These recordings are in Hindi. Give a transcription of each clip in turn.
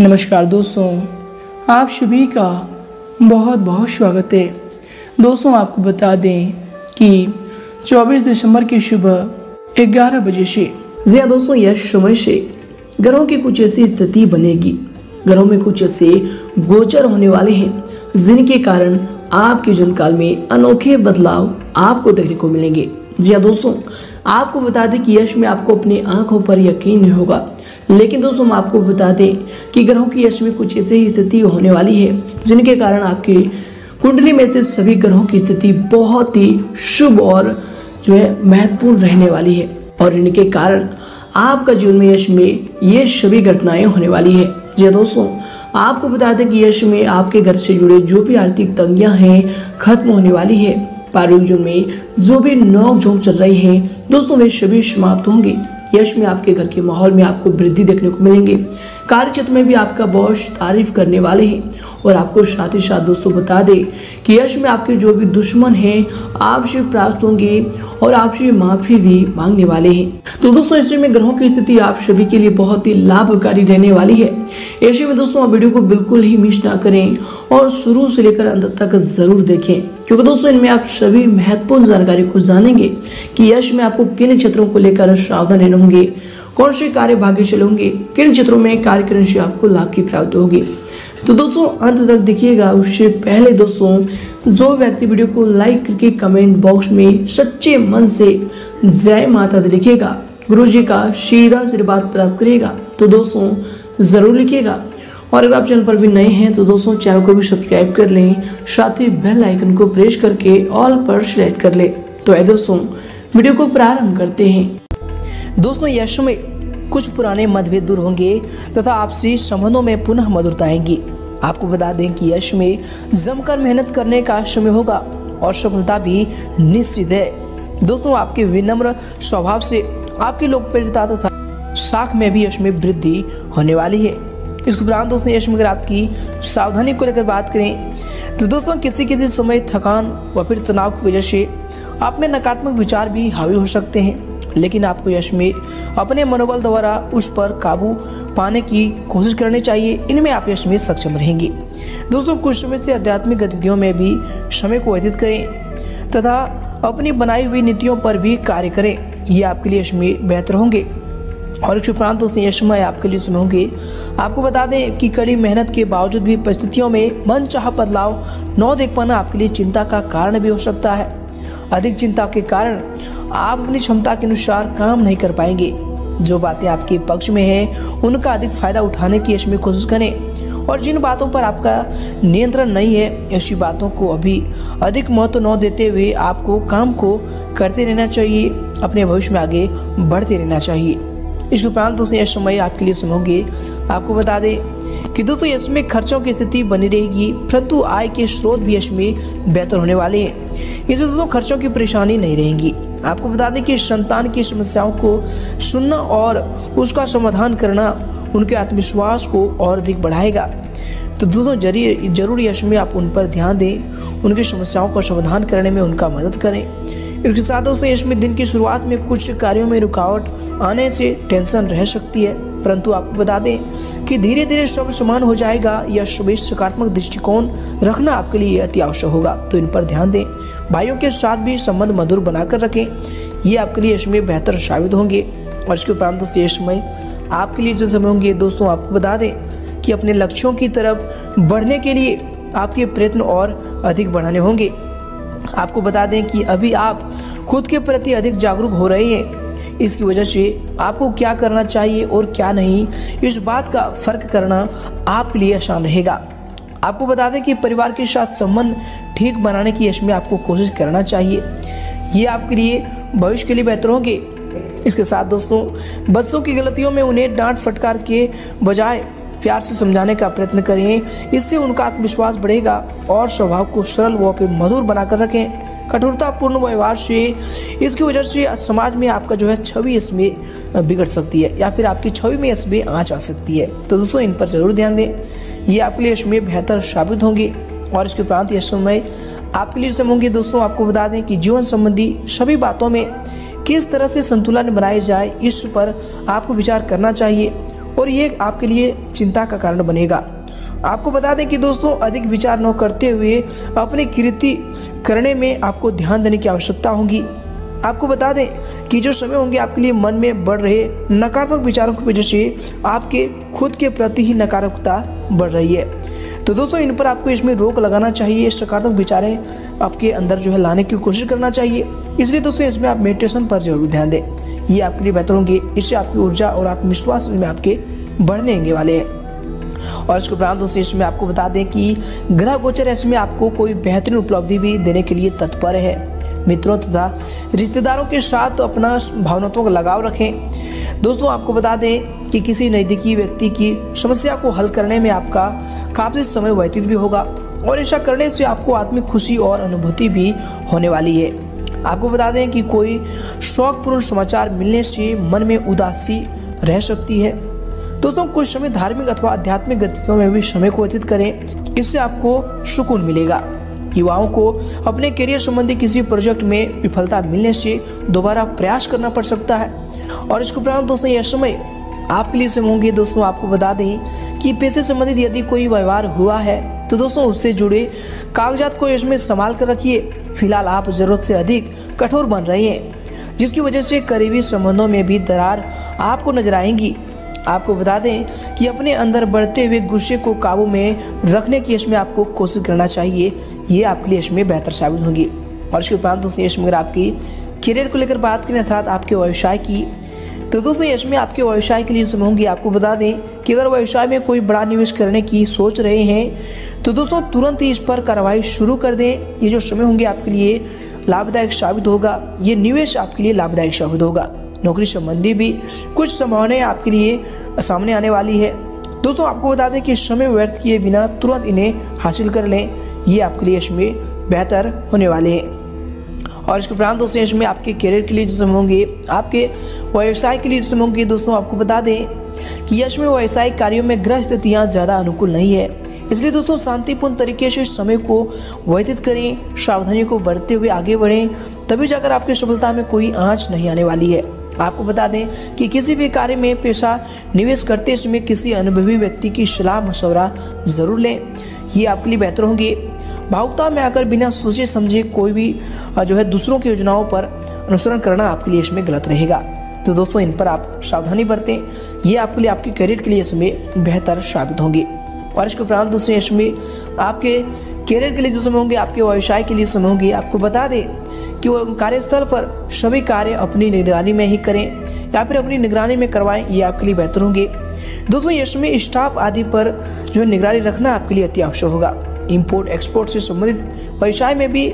नमस्कार दोस्तों, आप सभी का बहुत बहुत स्वागत है। दोस्तों, आपको बता दें कि 24 दिसंबर की सुबह 11 बजे से जी हाँ दोस्तों, यह समय से घरों की कुछ ऐसी स्थिति बनेगी। घरों में कुछ ऐसे गोचर होने वाले हैं, जिनके कारण आपके जीवन काल में अनोखे बदलाव आपको देखने को मिलेंगे। जी दोस्तों, आपको बता दें कि यश में आपको अपनी आँखों पर यकीन नहीं होगा। लेकिन दोस्तों, हम आपको बता दें कि ग्रहों की यश में कुछ ऐसी स्थिति होने वाली है, जिनके कारण आपके कुंडली में स्थित सभी ग्रहों की स्थिति बहुत ही शुभ और जो है महत्वपूर्ण रहने वाली है। और इनके कारण आपका जीवन में यश में ये सभी घटनाएँ होने वाली है। जी हाँ दोस्तों, आपको बता दें कि यश में आपके घर से जुड़े जो भी आर्थिक तंगियाँ हैं, खत्म होने वाली है। पारिवारिक जीवन में जो भी नोक झोंक चल रही है, दोस्तों, वे सभी समाप्त होंगे। यश में आपके घर के माहौल में आपको वृद्धि देखने को मिलेंगे। कार्य क्षेत्र में भी आपका बॉस तारीफ़ करने वाले हैं। और आपको साथ ही साथ दोस्तों बता दे कि यश में आपके जो भी दुश्मन हैं, आपसे प्राप्त होंगे और आपसे माफ़ी भी मांगने वाले हैं। तो दोस्तों ऐसे में ग्रहों की स्थिति आप सभी के लिए बहुत ही लाभकारी रहने वाली है। ऐसे में दोस्तों, आप वीडियो को बिल्कुल ही मिस ना करें और शुरू से लेकर अंत तक ज़रूर देखें। क्योंकि दोस्तों, इनमें आप सभी महत्वपूर्ण जानकारी को जानेंगे कि यश में आपको किन क्षेत्रों को लेकर सावधान रहना होंगे, कौन से कार्य भाग्य होंगे, किन क्षेत्रों में कार्य करने से आपको लाभ की प्राप्ति होगी। तो दोस्तों, अंत तक देखिएगा उससे पहले दोस्तों, जो व्यक्ति वीडियो को लाइक करके कमेंट बॉक्स में सच्चे मन से जय माता दी लिखिएगा गुरु जी का सीधा आशीर्वाद प्राप्त करेगा तो दोस्तों, ज़रूर लिखिएगा और अगर आप चैनल पर भी नए हैं तो दोस्तों, चैनल को भी सब्सक्राइब कर लें, साथ ही बेल आइकन को प्रेस करके ऑल पर सिलेक्ट कर ले। तो है दोस्तों, वीडियो को प्रारंभ करते हैं। दोस्तों यश में कुछ पुराने मतभेद दूर होंगे तथा आपसी संबंधों में पुनः मधुरता आएँगी। आपको बता दें कि यश में जमकर मेहनत करने का समय होगा और सफलता भी निश्चित है। दोस्तों, आपके विनम्र स्वभाव से आपकी लोकप्रियता तथा साख में भी यश में वृद्धि होने वाली है। इसके उपरांत दोस्तों, यश में अगर आपकी सावधानी को लेकर बात करें तो दोस्तों किसी किसी समय थकान व फिर तनाव की वजह से आप में नकारात्मक विचार भी हावी हो सकते हैं। लेकिन आपको यश में अपने मनोबल द्वारा उस पर काबू पाने की कोशिश करनी चाहिए। इनमें आप यश में सक्षम रहेंगे। दोस्तों, कुछ समय से आध्यात्मिक गतिविधियों में भी समय को व्यतीत करें तथा अपनी बनाई हुई नीतियों पर भी कार्य करें। ये आपके लिए यश में बेहतर होंगे। और एक उपरांत दोस्तों यशमय आपके लिए समय होंगे। आपको बता दें कि कड़ी मेहनत के बावजूद भी परिस्थितियों में मन चाह बदलाव न देख पाना आपके लिए चिंता का कारण भी हो सकता है। अधिक चिंता के कारण आप अपनी क्षमता के अनुसार काम नहीं कर पाएँगे। जो बातें आपके पक्ष में हैं, उनका अधिक फ़ायदा उठाने की यश में कोशिश करें। और जिन बातों पर आपका नियंत्रण नहीं है, ऐसी बातों को अभी अधिक महत्व न देते हुए आपको काम को करते रहना चाहिए, अपने भविष्य में आगे बढ़ते रहना चाहिए। इसके उपरांत दोस्तों यह समय आपके लिए सुनोगे। आपको बता दें कि दोस्तों इसमें खर्चों की स्थिति बनी रहेगी, परंतु आय के स्रोत भी इसमें बेहतर होने वाले हैं। इससे दोस्तों, खर्चों की परेशानी नहीं रहेगी। आपको बता दें कि संतान की समस्याओं को सुनना और उसका समाधान करना उनके आत्मविश्वास को और अधिक बढ़ाएगा। तो दोस्तों, ज़रिए, ज़रूर यश में आप उन पर ध्यान दें। उनकी समस्याओं का समाधान करने में उनका मदद करें। साथ दोस्तों यश दिन की शुरुआत में कुछ कार्यों में रुकावट आने से टेंशन रह सकती है। परंतु आपको बता दें कि धीरे धीरे सब समान हो जाएगा। या शुभ सकारात्मक दृष्टिकोण रखना आपके लिए अति आवश्यक होगा। तो इन पर ध्यान दें। भाइयों के साथ भी संबंध मधुर बनाकर रखें। ये आपके लिए इसमें बेहतर साबित होंगे। और इसके उपरांत से समय आपके लिए जो समय होंगे, दोस्तों, आपको बता दें कि अपने लक्ष्यों की तरफ़ बढ़ने के लिए आपके प्रयत्न और अधिक बढ़ाने होंगे। आपको बता दें कि अभी आप खुद के प्रति अधिक जागरूक हो रहे हैं। इसकी वजह से आपको क्या करना चाहिए और क्या नहीं, इस बात का फ़र्क करना आपके लिए आसान रहेगा। आपको बता दें कि परिवार के साथ संबंध ठीक बनाने की इसमें आपको कोशिश करना चाहिए। ये आपके लिए भविष्य के लिए बेहतर होंगे। इसके साथ दोस्तों, बच्चों की गलतियों में उन्हें डांट फटकार के बजाय प्यार से समझाने का प्रयत्न करें। इससे उनका आत्मविश्वास बढ़ेगा और स्वभाव को सरल व मधुर बनाकर रखें। कठोरतापूर्ण व्यवहार से इसकी वजह से समाज में आपका जो है छवि इसमें बिगड़ सकती है या फिर आपकी छवि में इसमें आँच आ सकती है। तो दोस्तों, इन पर ज़रूर ध्यान दें। ये आपके लिए इसमें बेहतर साबित होंगे और इसके उपरांत यह समय आपके लिए होंगे। दोस्तों, आपको बता दें कि जीवन संबंधी सभी बातों में किस तरह से संतुलन बनाया जाए, इस पर आपको विचार करना चाहिए और ये आपके लिए चिंता का कारण बनेगा। आपको बता दें कि दोस्तों, अधिक विचार न करते हुए अपनी कृति करने में आपको ध्यान देने की आवश्यकता होगी। आपको बता दें कि जो समय होंगे आपके लिए मन में बढ़ रहे नकारात्मक विचारों की वजह से आपके खुद के प्रति ही नकारात्मकता बढ़ रही है। तो दोस्तों, इन पर आपको इसमें रोक लगाना चाहिए, सकारात्मक विचारें आपके अंदर जो है लाने की कोशिश करना चाहिए। इसलिए दोस्तों, इसमें आप मेडिटेशन पर ज़रूर ध्यान दें। ये आपके लिए बेहतर होंगे। इससे आपकी ऊर्जा और आत्मविश्वास में आपके बढ़ने वाले हैं। और इसके उपरांत दोस्तों, इसमें आपको बता दें कि ग्रह गोचर इसमें आपको कोई बेहतरीन उपलब्धि भी देने के लिए तत्पर है। मित्रों तथा रिश्तेदारों के साथ तो अपना भावनात्मक लगाव रखें। दोस्तों, आपको बता दें कि किसी नज़दीकी व्यक्ति की समस्या को हल करने में आपका काफ़ी समय व्यतीत भी होगा और ऐसा करने से आपको आत्मिक खुशी और अनुभूति भी होने वाली है। आपको बता दें कि कोई शौकपूर्ण समाचार मिलने से मन में उदासी रह सकती है। दोस्तों, कुछ समय धार्मिक अथवा आध्यात्मिक गतिविधियों में भी समय को व्यतीत करें। इससे आपको सुकून मिलेगा। युवाओं को अपने करियर संबंधी किसी प्रोजेक्ट में विफलता मिलने से दोबारा प्रयास करना पड़ सकता है। और इसके उपरांत दोस्तों, यह समय आपके लिए समय होंगे। दोस्तों, आपको बता दें कि पैसे संबंधित यदि कोई व्यवहार हुआ है तो दोस्तों, उससे जुड़े कागजात को इसमें संभाल कर रखिए। फ़िलहाल आप ज़रूरत से अधिक कठोर बन रहे हैं, जिसकी वजह से करीबी संबंधों में भी दरार आपको नज़र आएँगी। आपको बता दें कि अपने अंदर बढ़ते हुए गुस्से को काबू में रखने की इसमें आपको कोशिश करना चाहिए। ये आपके लिए इसमें बेहतर साबित होगी। और इसके उपरांत दोस्तों इसमें अगर आपकी करियर को लेकर बात करें, अर्थात आपके व्यवसाय की तो दोस्तों इसमें आपके व्यवसाय के लिए समय होंगी, आपको बता दें कि अगर व्यवसाय में कोई बड़ा निवेश करने की सोच रहे हैं तो दोस्तों, तुरंत ही इस पर कार्रवाई शुरू कर दें। ये जो समय होंगे आपके लिए लाभदायक साबित होगा। ये निवेश आपके लिए लाभदायक साबित होगा। नौकरी संबंधी भी कुछ संभावनाएँ आपके लिए सामने आने वाली है। दोस्तों, आपको बता दें कि समय व्यर्थ किए बिना तुरंत इन्हें हासिल कर लें। ये आपके लिए इसमें बेहतर होने वाले हैं। और इसके उपरांत दोस्तों, इसमें आपके करियर के लिए जो समय होंगे, आपके व्यवसाय के लिए जो समय होंगे, दोस्तों, आपको बता दें कि यश में व्यवसायिक कार्यों में ग्रह स्थितियाँ ज़्यादा अनुकूल नहीं है। इसलिए दोस्तों, शांतिपूर्ण तरीके से समय को व्यतीत करें, सावधानी को बढ़ते हुए आगे बढ़ें, तभी जाकर आपकी सफलता में कोई आँच नहीं आने वाली है। आपको बता दें कि किसी भी कार्य में पैसा निवेश करते समय किसी अनुभवी व्यक्ति की सलाह, मशवरा ज़रूर लें। ये आपके लिए बेहतर होंगे। भावुकता में आकर बिना सोचे समझे कोई भी जो है दूसरों की योजनाओं पर अनुसरण करना आपके लिए इसमें गलत रहेगा। तो दोस्तों, इन पर आप सावधानी बरतें। ये आपके लिए आपके करियर के लिए इसमें बेहतर साबित होंगे। और इसके उपरांत दोस्तों, इसमें आपके करियर के लिए जो समय होंगे, आपके व्यवसाय के लिए समय होंगे, आपको बता दें कि वो कार्यस्थल पर सभी कार्य अपनी निगरानी में ही करें या फिर अपनी निगरानी में करवाएँ, ये आपके लिए बेहतर होंगे। दोस्तों इसमें स्टाफ आदि पर जो निगरानी रखना आपके लिए अति आवश्यक होगा। इंपोर्ट, एक्सपोर्ट से संबंधित व्यवसाय में भी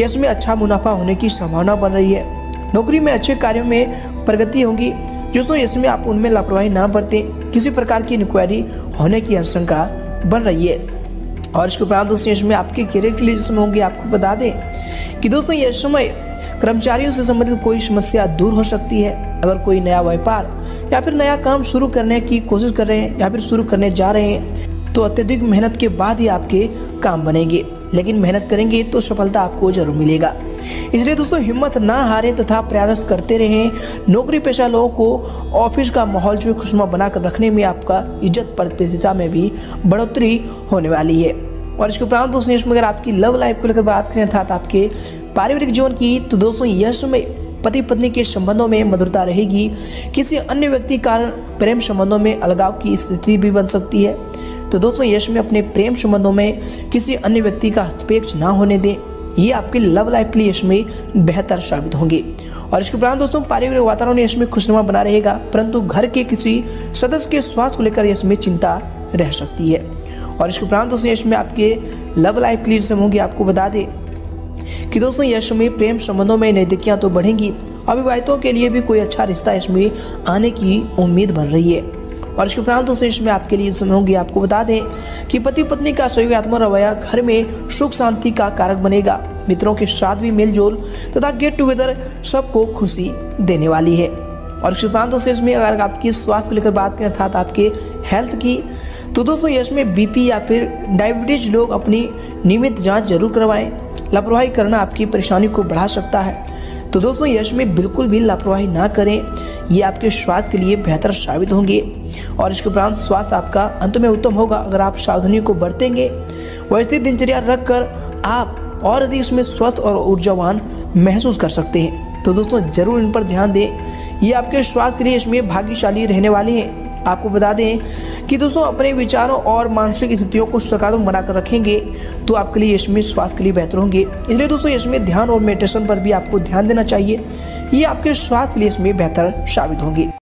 इसमें अच्छा मुनाफा होने की संभावना बन रही है। नौकरी में अच्छे कार्यों में प्रगति होगी। दोस्तों इसमें आप उनमें लापरवाही ना बरतें। किसी प्रकार की इंक्वायरी होने की आशंका बन रही है। और इसके उपरांत दोस्तों इसमें आपके करियर के लिए जिसमें होंगे, आपको बता दें कि दोस्तों यह समय कर्मचारियों से संबंधित कोई समस्या दूर हो सकती है। अगर कोई नया व्यापार या फिर नया काम शुरू करने की कोशिश कर रहे हैं या फिर शुरू करने जा रहे हैं तो अत्यधिक मेहनत के बाद ही आपके काम बनेंगे। लेकिन मेहनत करेंगे तो सफलता आपको ज़रूर मिलेगा। इसलिए दोस्तों, हिम्मत ना हारें तथा प्रयास करते रहें। नौकरी पेशा लोगों को ऑफ़िस का माहौल जो खुशनुमा बनाकर रखने में आपका इज़्ज़त प्रतिष्ठा में भी बढ़ोतरी होने वाली है। और इसके उपरांत दोस्तों इसमें अगर आपकी लव लाइफ को लेकर बात करें, अर्थात आपके पारिवारिक जीवन की तो दोस्तों यश में पति पत्नी के संबंधों में मधुरता रहेगी। किसी अन्य व्यक्ति कारण प्रेम संबंधों में अलगाव की स्थिति भी बन सकती है। तो दोस्तों यश में अपने प्रेम संबंधों में किसी अन्य व्यक्ति का हस्तक्षेप ना होने दें। ये आपके लव लाइफ के लिए यश में बेहतर साबित होंगे। और इसके उपरांत दोस्तों पारिवारिक वातावरण यश में खुशनुमा बना रहेगा, परंतु घर के किसी सदस्य के स्वास्थ्य को लेकर यश में चिंता रह सकती है। और इसके उपरांत दोस्तों यश में आपके लव लाइफ के लिए होंगे आपको बता दें कि दोस्तों यश में प्रेम संबंधों में नजदीकियाँ तो बढ़ेंगी, अविवाहितों के लिए भी कोई अच्छा रिश्ता इसमें आने की उम्मीद बन रही है। और इसके उपरांत दोस्तों इसमें आपके लिए समय होंगे आपको बता दें कि पति पत्नी का सहयोगात्मक रवैया घर में सुख शांति का कारक बनेगा। मित्रों के साथ भी मेलजोल तथा गेट टुगेदर सबको खुशी देने वाली है। और इसके उपरांत दोस्तों इसमें अगर आपकी स्वास्थ्य को लेकर बात करें, अर्थात आपके हेल्थ की तो दोस्तों, यश इसमें बीपी या फिर डायबिटीज़ लोग अपनी नियमित जाँच ज़रूर करवाएँ। लापरवाही करना आपकी परेशानी को बढ़ा सकता है। तो दोस्तों, यश में बिल्कुल भी लापरवाही ना करें। ये आपके स्वास्थ्य के लिए बेहतर साबित होंगे। और इसके उपरांत स्वास्थ्य आपका अंत में उत्तम होगा। अगर आप सावधानी को बरतेंगे वैसी दिनचर्या रख कर आप और अधिक इसमें स्वस्थ और ऊर्जावान महसूस कर सकते हैं। तो दोस्तों, ज़रूर इन पर ध्यान दें। ये आपके स्वास्थ्य के लिए इसमें भाग्यशाली रहने वाले हैं। आपको बता दें कि दोस्तों, अपने विचारों और मानसिक स्थितियों को सकारात्मक बनाकर रखेंगे तो आपके लिए इसमें स्वास्थ्य के लिए बेहतर होंगे। इसलिए दोस्तों इसमें ध्यान और मेडिटेशन पर भी आपको ध्यान देना चाहिए। ये आपके स्वास्थ्य के लिए इसमें बेहतर साबित होंगे।